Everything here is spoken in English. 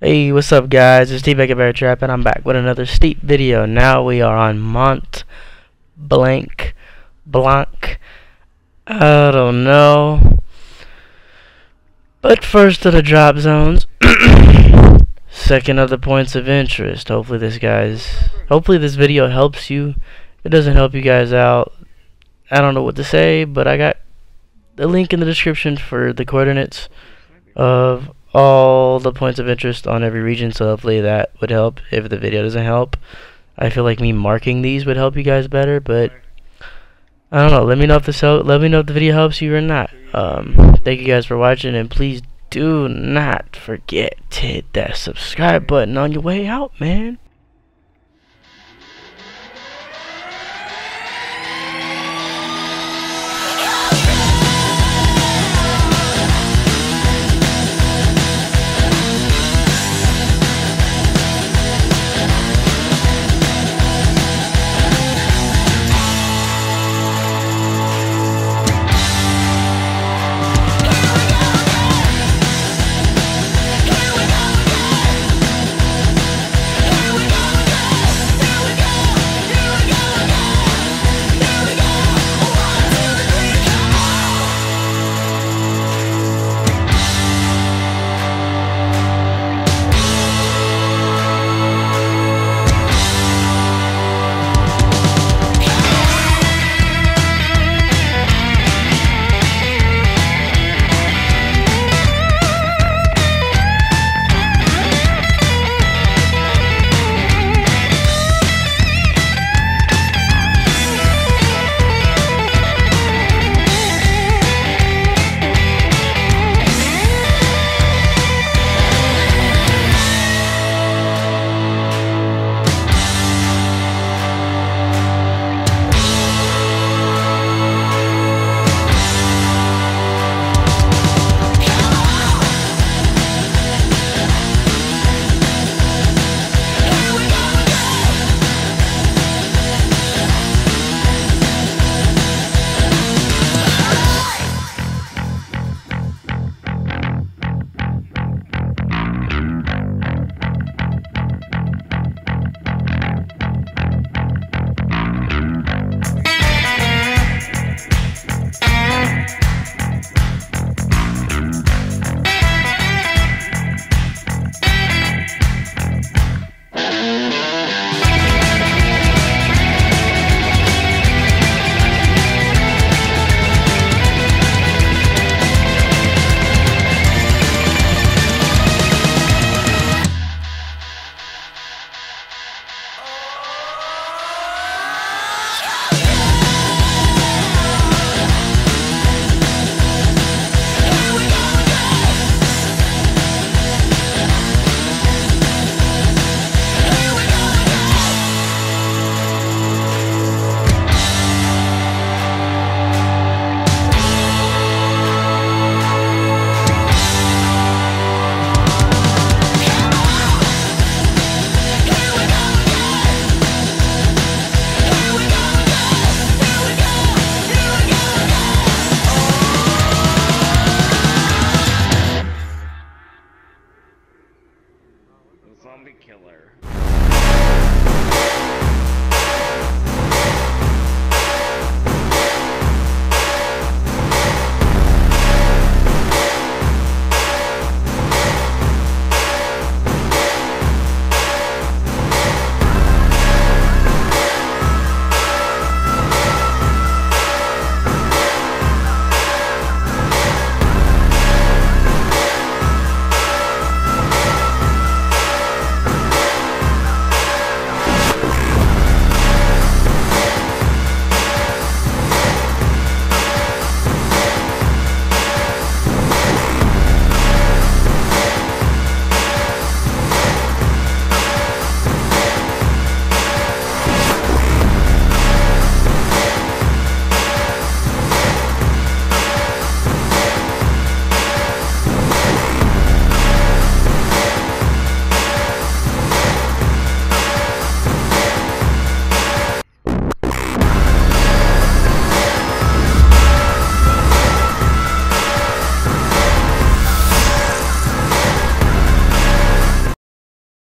Hey, what's up guys? It's Steve Bear Trap and I'm back with another steep video. Now we are on Mont Blanc Blanc. I don't know. But first of the drop zones. Second of the points of interest. Hopefully this guys hopefully this video helps you. If it doesn't help you guys out. I don't know what to say, but I got a link in the description for the coordinates of all the points of interest on every region, so hopefully that would help if the video doesn't help. I feel like me marking these would help you guys better, but I don't know. Let me know if this help, let me know if the video helps you or not. Um, thank you guys for watching, and please do not forget to hit that subscribe button on your way out, man. killer.